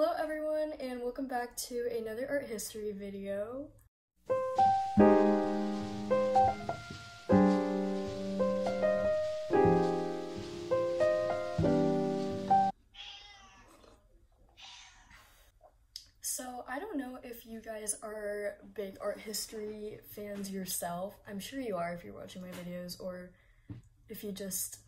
Hello everyone and welcome back to another art history video. So I don't know if you guys are big art history fans yourself. I'm sure you are if you're watching my videos or if you just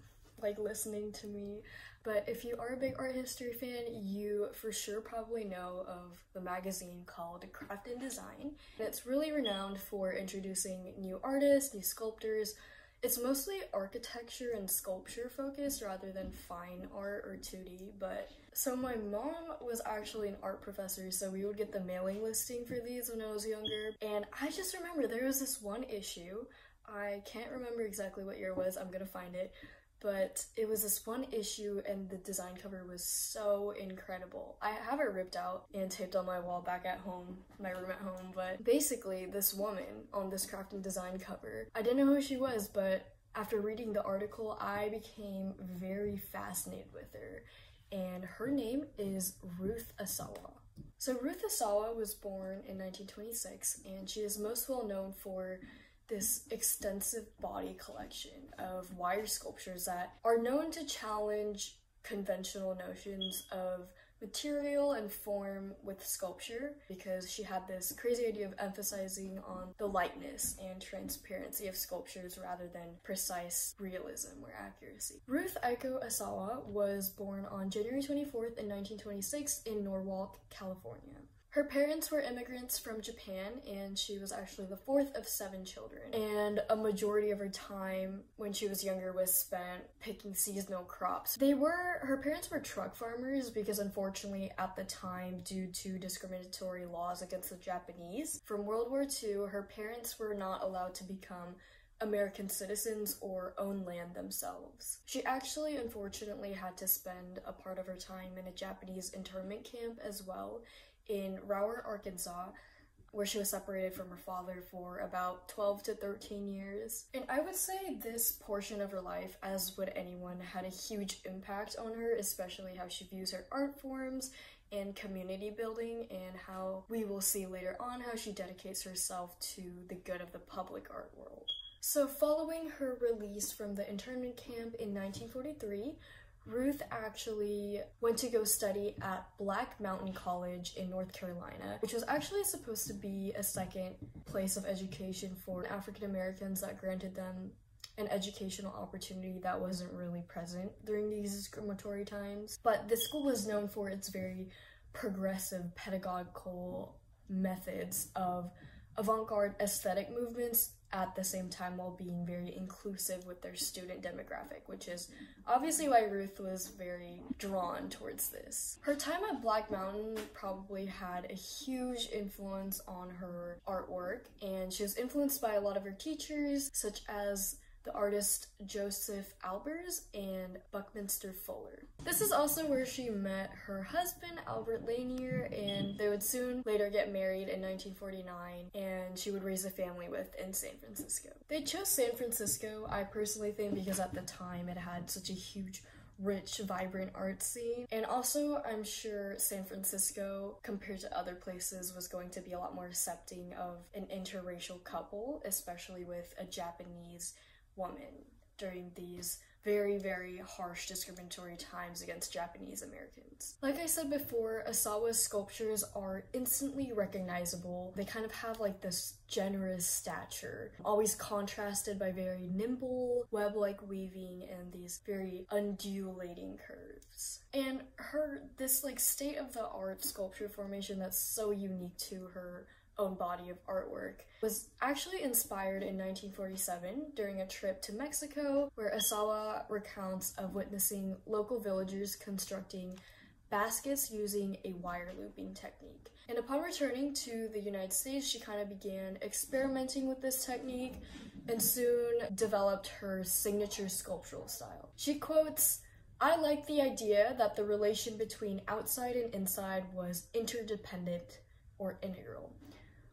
like listening to me. But if you are a big art history fan, you for sure probably know of the magazine called Craft and Design. It's really renowned for introducing new artists, new sculptors. It's mostly architecture and sculpture focused rather than fine art or 2D, but so my mom was actually an art professor, so we would get the mailing listing for these when I was younger. And I just remember there was this one issue. I can't remember exactly what year it was. I'm gonna find it but it was this one issue and the design cover was so incredible. I have it ripped out and taped on my wall back at home, my room at home, but basically this woman on this craft and design cover, I didn't know who she was, but after reading the article, I became very fascinated with her. And her name is Ruth Asawa. So Ruth Asawa was born in 1926 and she is most well known for this extensive body collection of wire sculptures that are known to challenge conventional notions of material and form with sculpture because she had this crazy idea of emphasizing on the lightness and transparency of sculptures rather than precise realism or accuracy. Ruth Aiko Asawa was born on January 24th in 1926 in Norwalk, California. Her parents were immigrants from Japan, and she was actually the fourth of seven children. And a majority of her time when she was younger was spent picking seasonal crops. They were, her parents were truck farmers because, unfortunately, at the time, due to discriminatory laws against the Japanese, from World War II, her parents were not allowed to become American citizens or own land themselves. She actually unfortunately had to spend a part of her time in a Japanese internment camp as well, in Rohwer, Arkansas, where she was separated from her father for about 12 to 13 years. And I would say this portion of her life, as would anyone, had a huge impact on her, especially how she views her art forms and community building, and how we will see later on how she dedicates herself to the good of the public art world. So, following her release from the internment camp in 1943, Ruth actually went to go study at Black Mountain College in North Carolina, which was actually supposed to be a second place of education for African Americans that granted them an educational opportunity that wasn't really present during these discriminatory times. But the school was known for its very progressive pedagogical methods of avant garde aesthetic movements at the same time while being very inclusive with their student demographic, which is obviously why Ruth was very drawn towards this. Her time at Black Mountain probably had a huge influence on her artwork, and she was influenced by a lot of her teachers, such as the artist Josef Albers and Buckminster Fuller. This is also where she met her husband, Albert Lanier, and they would soon later get married in 1949, and she would raise a family with in San Francisco. They chose San Francisco, I personally think, because at the time it had such a huge rich, vibrant art scene. And also, I'm sure San Francisco, compared to other places, was going to be a lot more accepting of an interracial couple, especially with a Japanese woman during these very, very harsh discriminatory times against Japanese Americans. Like I said before, Asawa's sculptures are instantly recognizable. They kind of have like this generous stature, always contrasted by very nimble, web-like weaving and these very undulating curves. And her, this like state-of-the-art sculpture formation that's so unique to her own body of artwork was actually inspired in 1947 during a trip to Mexico where Asawa recounts of witnessing local villagers constructing baskets using a wire looping technique. And upon returning to the United States, she kind of began experimenting with this technique and soon developed her signature sculptural style. She quotes, I like the idea that the relation between outside and inside was interdependent or integral.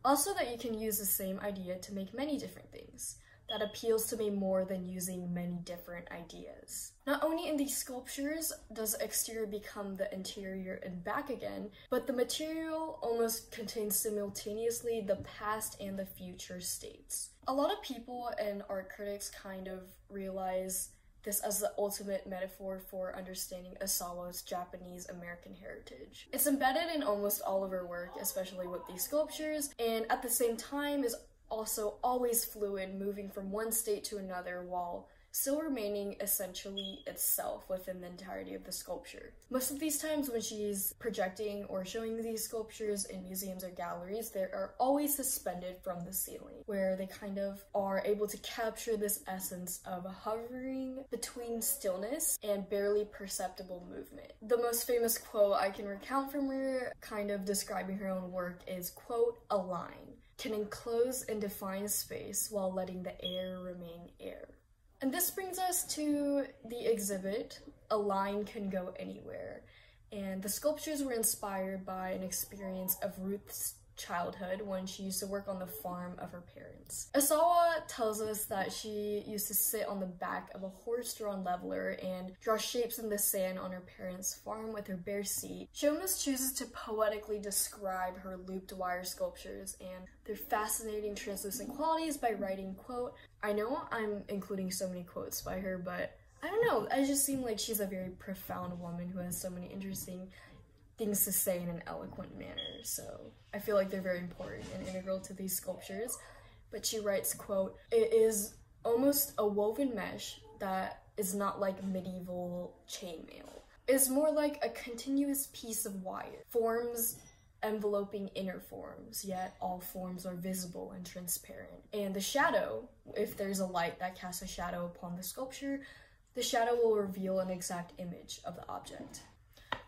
Also that you can use the same idea to make many different things. that appeals to me more than using many different ideas. Not only in these sculptures does exterior become the interior and back again, but the material almost contains simultaneously the past and the future states. A lot of people and art critics kind of realize this as the ultimate metaphor for understanding Asawa's Japanese American heritage. It's embedded in almost all of her work, especially with these sculptures, and at the same time is also always fluid, moving from one state to another while still remaining essentially itself within the entirety of the sculpture. Most of these times when she's projecting or showing these sculptures in museums or galleries, they are always suspended from the ceiling, where they kind of are able to capture this essence of hovering between stillness and barely perceptible movement. The most famous quote I can recount from her, kind of describing her own work, is quote, a line can enclose and define space while letting the air remain air. And this brings us to the exhibit, A Line Can Go Anywhere. And the sculptures were inspired by an experience of Ruth's childhood when she used to work on the farm of her parents. Asawa tells us that she used to sit on the back of a horse-drawn leveler and draw shapes in the sand on her parents' farm with her bare seat. She almost chooses to poetically describe her looped wire sculptures and their fascinating translucent qualities by writing, quote, I know I'm including so many quotes by her, but I don't know, I just seem like she's a very profound woman who has so many interesting things to say in an eloquent manner. So I feel like they're very important and integral to these sculptures. But she writes, quote, it is almost a woven mesh that is not like medieval chainmail. It's more like a continuous piece of wire, forms enveloping inner forms, yet all forms are visible and transparent. And the shadow, if there's a light that casts a shadow upon the sculpture, the shadow will reveal an exact image of the object.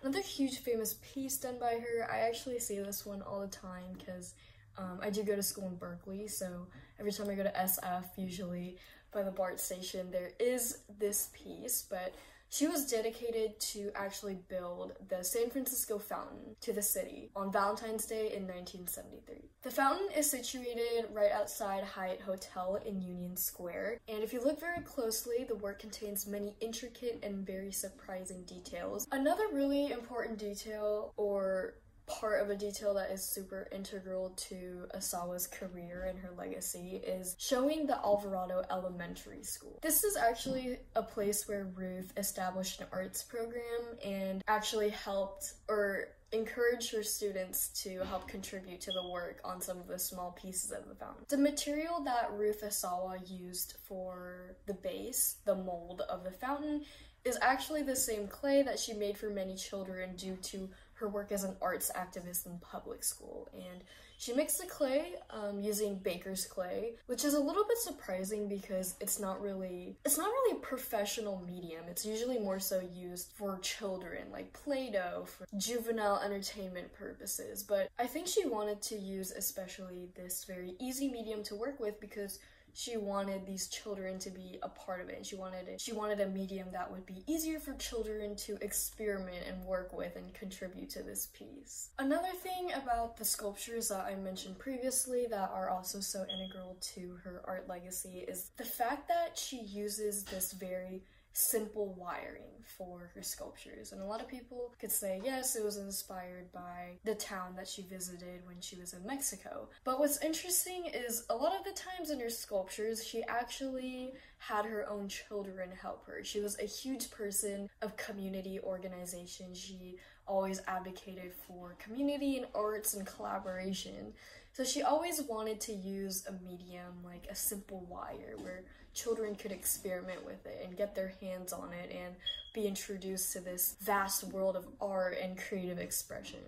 Another huge famous piece done by her, I actually see this one all the time because um, I do go to school in Berkeley, so every time I go to SF, usually by the BART station, there is this piece, but she was dedicated to actually build the San Francisco Fountain to the city on Valentine's Day in 1973. The fountain is situated right outside Hyatt Hotel in Union Square, and if you look very closely, the work contains many intricate and very surprising details. Another really important detail or part of a detail that is super integral to Asawa's career and her legacy is showing the Alvarado Elementary School. This is actually a place where Ruth established an arts program and actually helped or encouraged her students to help contribute to the work on some of the small pieces of the fountain. The material that Ruth Asawa used for the base, the mold of the fountain, is actually the same clay that she made for many children due to her work as an arts activist in public school. And she mixed the clay um, using baker's clay, which is a little bit surprising because it's not really it's not really a professional medium. It's usually more so used for children, like Play-Doh for juvenile entertainment purposes. But I think she wanted to use especially this very easy medium to work with because she wanted these children to be a part of it. She wanted it. She wanted a medium that would be easier for children to experiment and work with and contribute to this piece. Another thing about the sculptures that I mentioned previously that are also so integral to her art legacy is the fact that she uses this very simple wiring for her sculptures. And a lot of people could say, yes, it was inspired by the town that she visited when she was in Mexico. But what's interesting is a lot of the times in her sculptures, she actually had her own children help her. She was a huge person of community organization. She always advocated for community and arts and collaboration. So she always wanted to use a medium like a simple wire where children could experiment with it and get their hands on it and be introduced to this vast world of art and creative expression.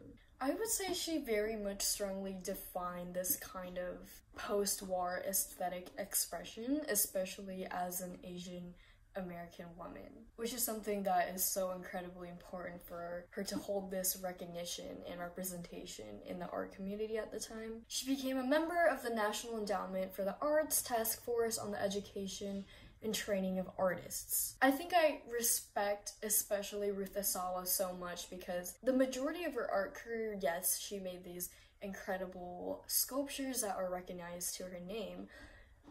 I would say she very much strongly defined this kind of post war aesthetic expression, especially as an Asian American woman, which is something that is so incredibly important for her to hold this recognition and representation in the art community at the time. She became a member of the National Endowment for the Arts Task Force on the Education and training of artists. I think I respect especially Ruth Asawa so much because the majority of her art career, yes, she made these incredible sculptures that are recognized to her name,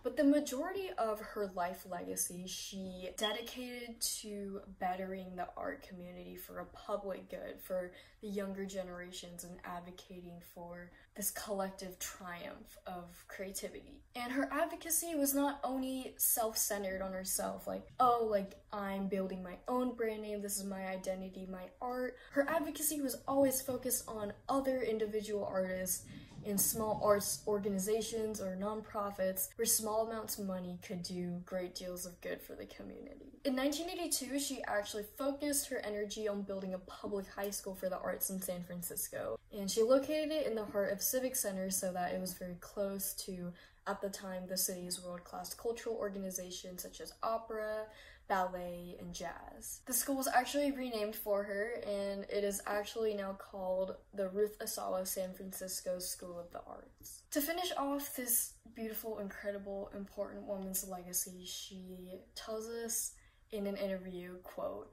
But the majority of her life legacy she dedicated to bettering the art community for a public good, for the younger generations, and advocating for this collective triumph of creativity. And her advocacy was not only self centered on herself, like, oh, like, I'm building my own brand name, this is my identity, my art. Her advocacy was always focused on other individual artists in small arts organizations or nonprofits where small amounts of money could do great deals of good for the community. In 1982, she actually focused her energy on building a public high school for the arts in San Francisco, and she located it in the heart of Civic Center so that it was very close to, at the time, the city's world class cultural organizations such as opera, ballet, and jazz. The school was actually renamed for her, and it is actually now called the Ruth Asawa San Francisco School of the Arts. To finish off this beautiful, incredible, important woman's legacy, she tells us in an interview, quote,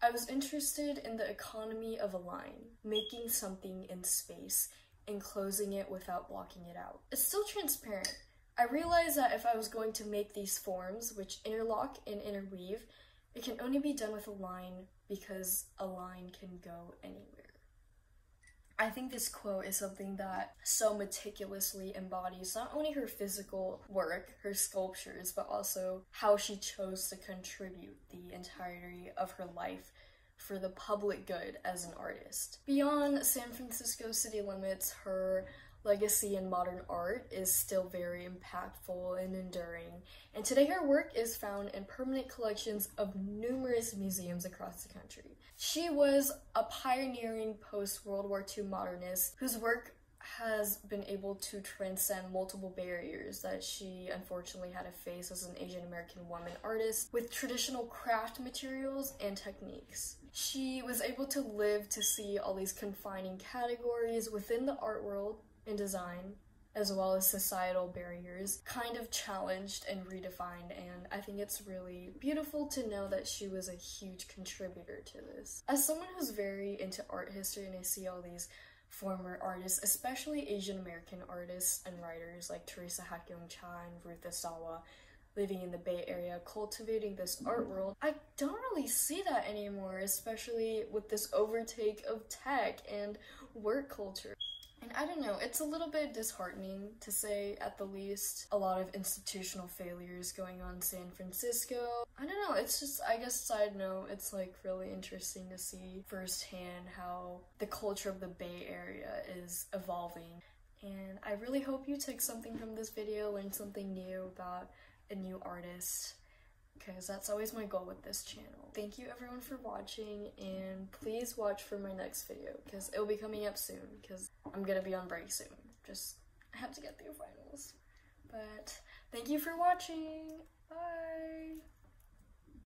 I was interested in the economy of a line, making something in space, and closing it without blocking it out. It's still transparent, I realized that if I was going to make these forms, which interlock and interweave, it can only be done with a line because a line can go anywhere. I think this quote is something that so meticulously embodies not only her physical work, her sculptures, but also how she chose to contribute the entirety of her life for the public good as an artist. Beyond San Francisco city limits, her legacy in modern art is still very impactful and enduring, and today her work is found in permanent collections of numerous museums across the country. She was a pioneering post World War II modernist whose work has been able to transcend multiple barriers that she unfortunately had to face as an Asian American woman artist with traditional craft materials and techniques. She was able to live to see all these confining categories within the art world in design as well as societal barriers kind of challenged and redefined and I think it's really beautiful to know that she was a huge contributor to this. As someone who's very into art history and I see all these former artists, especially Asian American artists and writers like Theresa Hak Kyung Chan, Ruth Asawa, living in the Bay Area, cultivating this art world, I don't really see that anymore, especially with this overtake of tech and work culture. And I don't know, it's a little bit disheartening to say at the least. A lot of institutional failures going on in San Francisco. I don't know, it's just, I guess, side note, it's like really interesting to see firsthand how the culture of the Bay Area is evolving. And I really hope you took something from this video, learned something new about a new artist because that's always my goal with this channel. Thank you everyone for watching and please watch for my next video because it will be coming up soon because I'm gonna be on break soon. Just I have to get through finals. But thank you for watching. Bye.